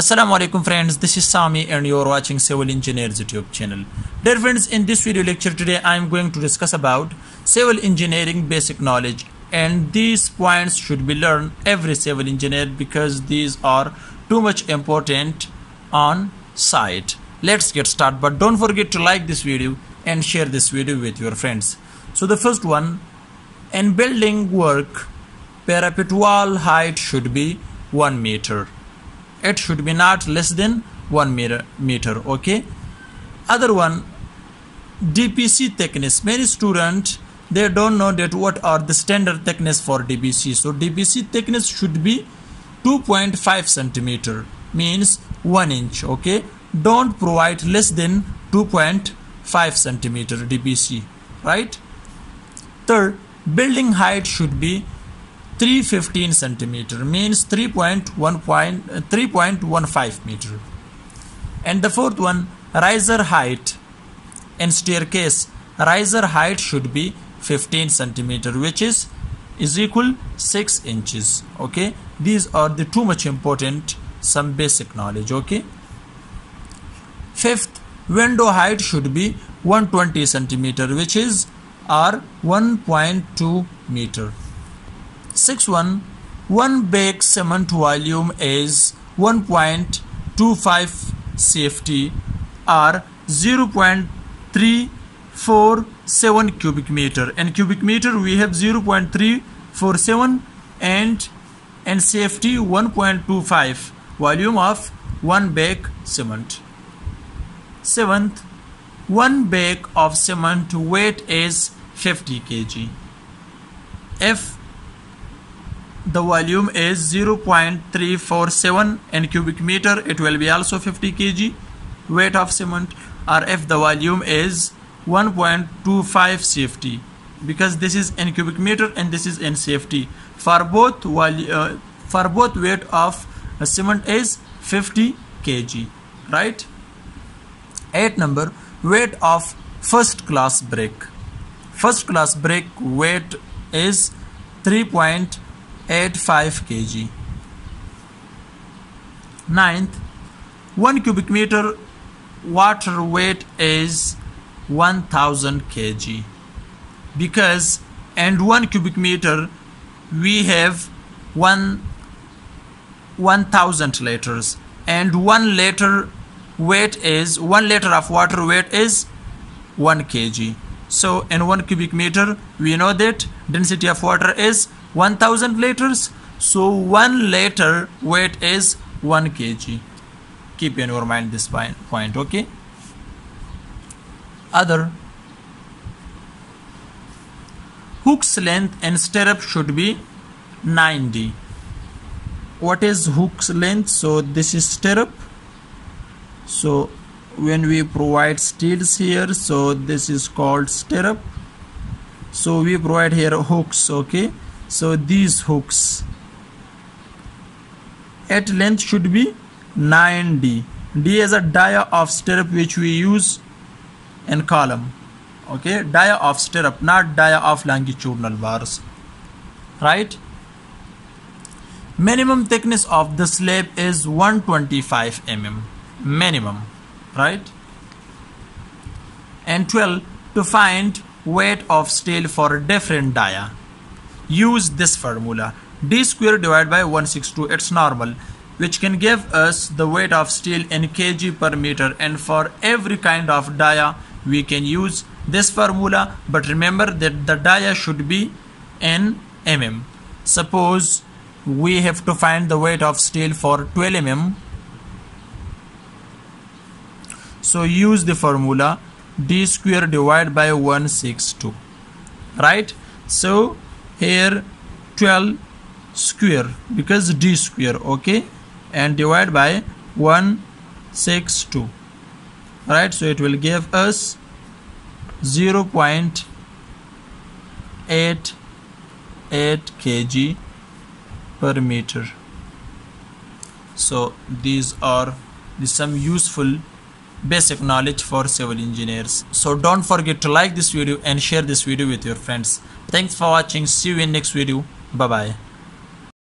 Assalamu alaikum friends this is Sami and you are watching Civil Engineers YouTube channel. Dear friends in this video lecture today I am going to discuss about civil engineering basic knowledge and these points should be learned every civil engineer because these are too much important on site. Let's get started but don't forget to like this video and share this video with your friends. So the first one in building work parapet wall height should be 1 meter it should be not less than 1 meter meter okay? Other one dpc thickness. Many students they don't know that what are the standard thickness for dpc so dpc thickness should be 2.5 centimeter means 1 inch okay? Don't provide less than 2.5 centimeter dpc right? Third building height should be 315 centimeter means 3.1.3.15 uh, meter. And the fourth one riser height. And staircase riser height should be 15 centimeter which is is equal 6 inches. Okay? These are the too much important some basic knowledge. Okay? Fifth window height should be 120 centimeter which is or 1.2 meter Six one, one bag cement volume is 1.25 CFT or 0.347 cubic meter and cubic meter we have 0.347 and and CFT 1.25 volume of one bag cement. Seventh, one bag of cement weight is 50 kg. If the volume is 0.347 in cubic meter. It will be also 50 kg. Weight of cement or if the volume is 1.25 CFT because this is in cubic meter and this is in CFT for both uh, for both weight of cement is 50 kg. Right? 8 number weight of first class brick first class brick weight is 3. 85 kg. Ninth, 1 cubic meter water weight is 1000 kg. Because and 1 cubic meter we have 1 1000 liters. And 1 liter weight is 1 liter of water weight is 1 kg. So in 1 cubic meter we know that density of water is 1000 liters. So 1 liter weight is 1 kg. Keep in your mind this point okay? Other. Hook's length and stirrup should be 90 what is hook's length? So this is stirrup. So when we provide steels here so this is called stirrup. So we provide here hooks okay so these hooks at length should be 9d d. Is a dia of stirrup which we use in column. Okay dia of stirrup not dia of longitudinal bars. Right? Minimum thickness of the slab is 125 mm. Minimum right? And 12 to find weight of steel for a different dia use this formula. D square divided by 162 it's normal which can give us the weight of steel in kg per meter. And for every kind of dia we can use this formula. But remember that the dia should be in mm. Suppose we have to find the weight of steel for 12 mm so use the formula d square divided by 162 right? So here 12 square because d square okay? And divide by 162 right so it will give us 0 0.88 kg per meter. So these are the some useful basic knowledge for civil engineers. So don't forget to like this video and share this video with your friends. Thanks for watching. See you in next video. Bye bye